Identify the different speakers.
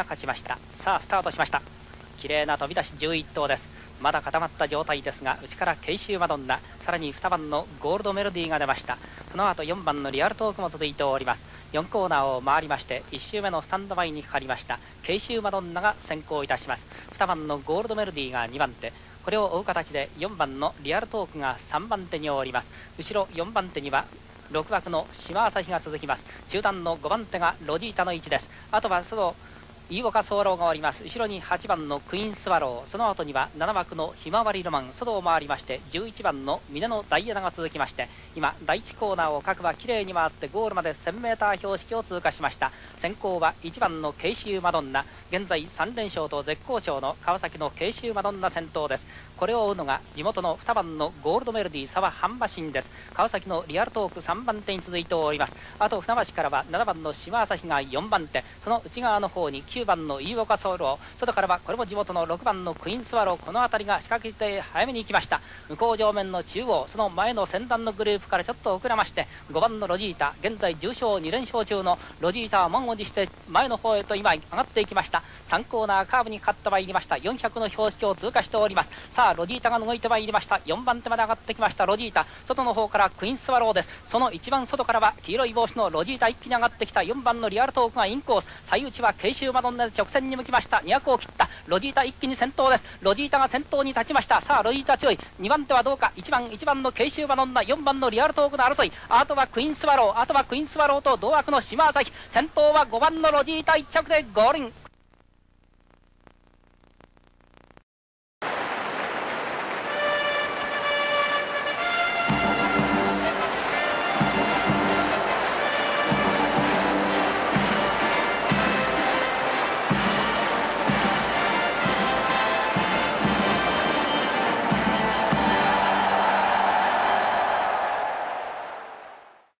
Speaker 1: が勝ちました。さあスタートしました。綺麗な飛び出し11頭です。まだ固まった状態ですが内から慶州マドンナさらに2番のゴールドメロディーが出ました。その後4番のリアルトークも続いております。4コーナーを回りまして1周目のスタンド前にかかりました。慶州マドンナが先行いたします。2番のゴールドメロディーが2番手。これを追う形で4番のリアルトークが3番手におります。後ろ4番手には6枠の島朝日が続きます。中段の5番手がロジータの位置です。あとはその飯岡早漏がおります。後ろに8番のクイーンスワロー。その後には7枠のひまわりロマン。外を回りまして11番の峰のダイヤナが続きまして今第1コーナーを各馬きれいに回ってゴールまで 1000m 標識を通過しました。先行は1番の慶州マドンナ。現在3連勝と絶好調の川崎の慶州マドンナ先頭です。これを追うのが地元の2番のゴールドメロディー沢半馬身です。川崎のリアルトーク3番手に続いております。あと船橋からは7番の島朝日が4番手。その内側の方に9 9番の飯岡ソウルを外からはこれも地元の6番のクイーンスワローこの辺りが仕掛けて早めに行きました。向こう上面の中央その前の先団のグループからちょっと遅れまして5番のロジータ現在重賞2連勝中のロジータは満を持して前の方へと今上がっていきました。3コーナーカーブにかかってまいりました。400の標識を通過しております。さあロジータが動いてまいりました。4番手まで上がってきましたロジータ。外の方からクイーンスワローです。その一番外からは黄色い帽子のロジータ一気に上がってきた4番のリアルトークがインコース。最内は慶州マンナで直線に向きました。200を切った。ロジータ一気に先頭です。ロジータが先頭に立ちました。さあロジータ強い。2番手はどうか。1番1番の慶州マドンナ。4番のリアルトークの争い。あとはクイーンスワロー。あとはクイーンスワローと同枠の島朝日。先頭は5番のロジータ1着でゴールイン。